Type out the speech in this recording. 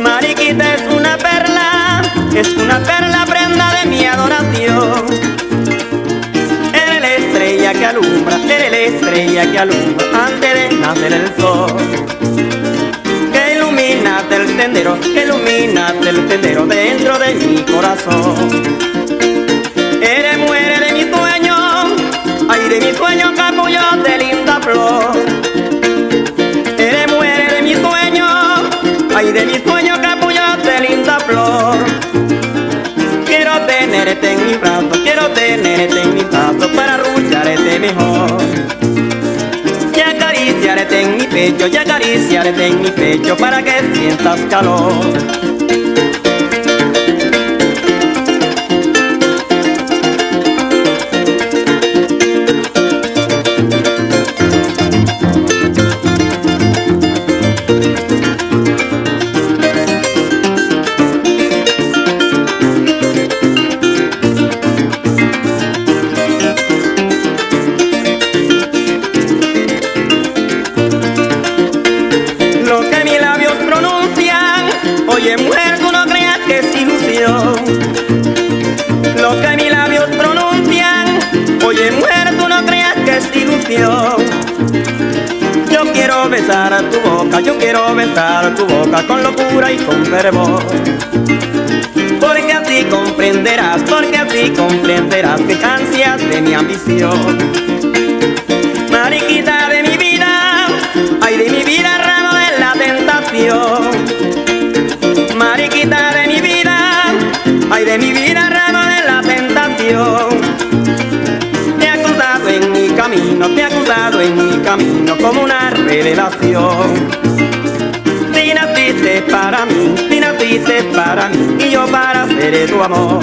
Mariquita es una perla, es una perla prenda de mi adoración. Eres la estrella que alumbra, eres la estrella que alumbra antes de nacer el sol. Que iluminas el tendero, que iluminas el tendero dentro de mi corazón. Tenerte en mi brazo, quiero tenerte en mi brazo para arrullarte mejor. Y acariciarte en mi pecho, y acariciarte en mi pecho para que sientas calor. Oye mujer, tú no creas que es ilusión. Lo que mis labios pronuncian, oye mujer, tú no creas que es ilusión. Yo quiero besar tu boca, yo quiero besar tu boca con locura y con fervor. Porque así comprenderás, porque así comprenderás que ansias de mi ambición. Mi vida, ramo de la tentación. Te he acusado en mi camino, te he acusado en mi camino como una revelación. Si naciste para mí, si naciste para mí y yo para ser tu amor.